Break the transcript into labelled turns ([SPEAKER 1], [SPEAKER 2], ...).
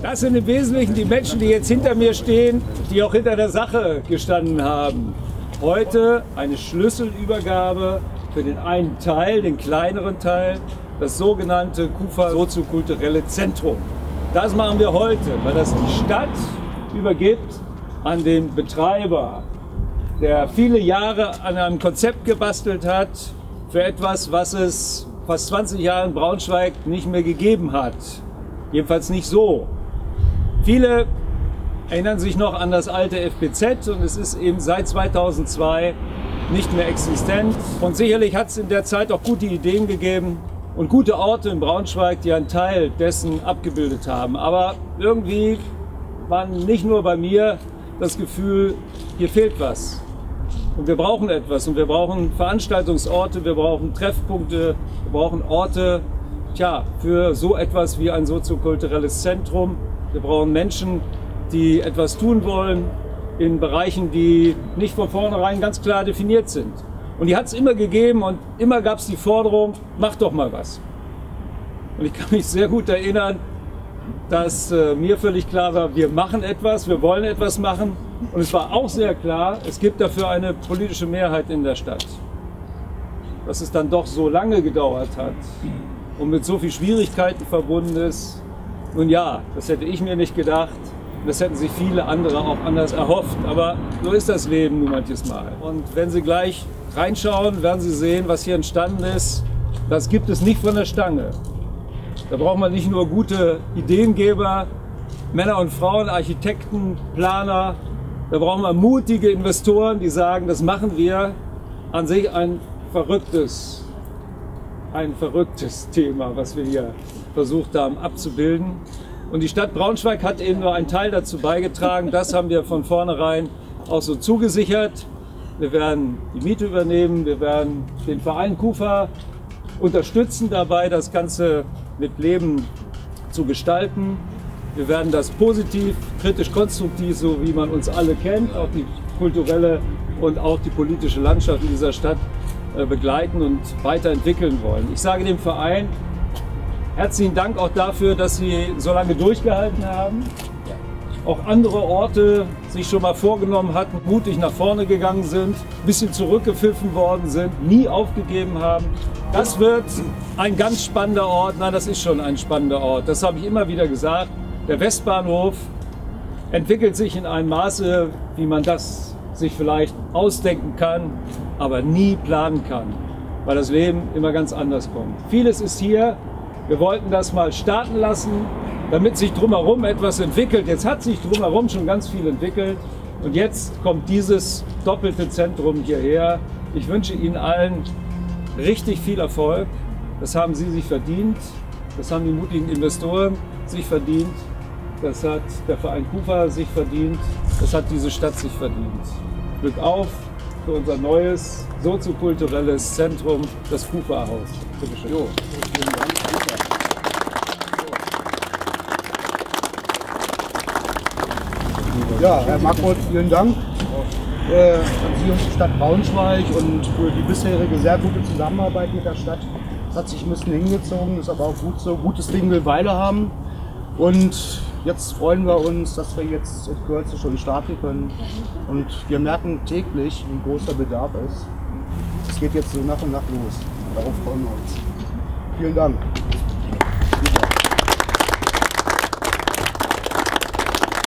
[SPEAKER 1] Das sind im Wesentlichen die Menschen, die jetzt hinter mir stehen, die auch hinter der Sache gestanden haben. Heute eine Schlüsselübergabe für den einen Teil, den kleineren Teil, das sogenannte Kufa soziokulturelle Zentrum. Das machen wir heute, weil das die Stadt übergibt an den Betreiber, der viele Jahre an einem Konzept gebastelt hat für etwas, was es fast 20 Jahre in Braunschweig nicht mehr gegeben hat. Jedenfalls nicht so. Viele erinnern sich noch an das alte FBZ und es ist eben seit 2002 nicht mehr existent. Und sicherlich hat es in der Zeit auch gute Ideen gegeben und gute Orte in Braunschweig, die einen Teil dessen abgebildet haben. Aber irgendwie war nicht nur bei mir das Gefühl, hier fehlt was. Und wir brauchen etwas und wir brauchen Veranstaltungsorte, wir brauchen Treffpunkte, wir brauchen Orte, tja, für so etwas wie ein soziokulturelles Zentrum. Wir brauchen Menschen, die etwas tun wollen in Bereichen, die nicht von vornherein ganz klar definiert sind. Und die hat es immer gegeben und immer gab es die Forderung, mach doch mal was. Und ich kann mich sehr gut erinnern, dass äh, mir völlig klar war, wir machen etwas, wir wollen etwas machen. Und es war auch sehr klar, es gibt dafür eine politische Mehrheit in der Stadt. Dass es dann doch so lange gedauert hat und mit so viel Schwierigkeiten verbunden ist. Nun ja, das hätte ich mir nicht gedacht. Das hätten sich viele andere auch anders erhofft. Aber so ist das Leben nun manches Mal. Und wenn Sie gleich reinschauen, werden Sie sehen, was hier entstanden ist. Das gibt es nicht von der Stange. Da braucht man nicht nur gute Ideengeber, Männer und Frauen, Architekten, Planer. Da braucht man mutige Investoren, die sagen, das machen wir. An sich ein verrücktes, ein verrücktes Thema, was wir hier versucht haben abzubilden. Und die Stadt Braunschweig hat eben nur einen Teil dazu beigetragen. Das haben wir von vornherein auch so zugesichert. Wir werden die Miete übernehmen, wir werden den Verein KUFA unterstützen dabei, das Ganze mit Leben zu gestalten. Wir werden das positiv, kritisch, konstruktiv, so wie man uns alle kennt, auch die kulturelle und auch die politische Landschaft in dieser Stadt begleiten und weiterentwickeln wollen. Ich sage dem Verein herzlichen Dank auch dafür, dass Sie so lange durchgehalten haben auch andere Orte sich schon mal vorgenommen hatten, mutig nach vorne gegangen sind, ein bisschen zurückgepfiffen worden sind, nie aufgegeben haben. Das wird ein ganz spannender Ort. Nein, das ist schon ein spannender Ort. Das habe ich immer wieder gesagt. Der Westbahnhof entwickelt sich in einem Maße, wie man das sich vielleicht ausdenken kann, aber nie planen kann, weil das Leben immer ganz anders kommt. Vieles ist hier. Wir wollten das mal starten lassen, damit sich drumherum etwas entwickelt. Jetzt hat sich drumherum schon ganz viel entwickelt und jetzt kommt dieses doppelte Zentrum hierher. Ich wünsche Ihnen allen richtig viel Erfolg. Das haben Sie sich verdient. Das haben die mutigen Investoren sich verdient. Das hat der Verein KUFA sich verdient. Das hat diese Stadt sich verdient. Glück auf für unser neues soziokulturelles Zentrum, das KUFA-Haus. Bitte schön. Jo.
[SPEAKER 2] Ja, Herr Markroth, vielen Dank äh, an Sie und die Stadt Braunschweig und für die bisherige sehr gute Zusammenarbeit mit der Stadt. Es hat sich ein bisschen hingezogen, ist aber auch gut so. Gutes Ding will Weile haben. Und jetzt freuen wir uns, dass wir jetzt in Kürze schon starten können. Und wir merken täglich, wie groß der Bedarf ist. Es geht jetzt so nach und nach los. Darauf freuen wir uns. Vielen Dank.